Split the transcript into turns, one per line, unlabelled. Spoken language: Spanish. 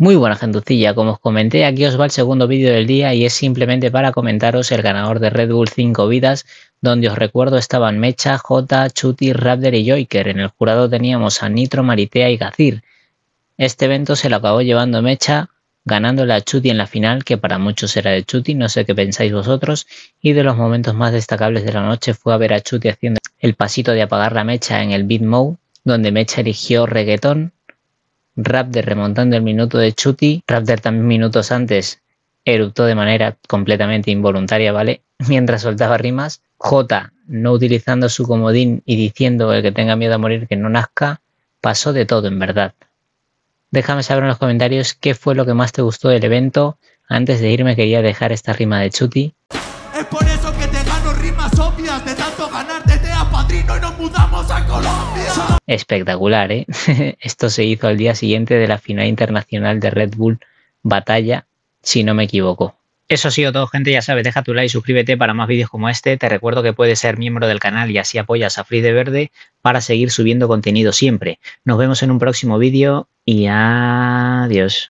Muy buena gentucilla, como os comenté, aquí os va el segundo vídeo del día y es simplemente para comentaros el ganador de Red Bull 5 vidas, donde os recuerdo estaban Mecha, J, Chuti, Raptor y Joiker. En el jurado teníamos a Nitro, Maritea y Gazir. Este evento se lo acabó llevando Mecha, ganándole a Chuti en la final, que para muchos era de Chuti, no sé qué pensáis vosotros, y de los momentos más destacables de la noche fue a ver a Chuti haciendo el pasito de apagar la mecha en el beat mode, donde Mecha eligió reggaetón Raptor remontando el minuto de Chuti. Raptor también minutos antes eruptó de manera completamente involuntaria, ¿vale? Mientras soltaba rimas. J, no utilizando su comodín y diciendo el que tenga miedo a morir que no nazca, pasó de todo en verdad. Déjame saber en los comentarios qué fue lo que más te gustó del evento. Antes de irme quería dejar esta rima de Chuti.
Rimas obvias de tanto ganarte te a padrino y nos mudamos a Colombia.
Espectacular, ¿eh? Esto se hizo al día siguiente de la final internacional de Red Bull Batalla, si no me equivoco. Eso ha sido todo, gente. Ya sabes, deja tu like, suscríbete para más vídeos como este. Te recuerdo que puedes ser miembro del canal y así apoyas a Free de Verde para seguir subiendo contenido siempre. Nos vemos en un próximo vídeo y adiós.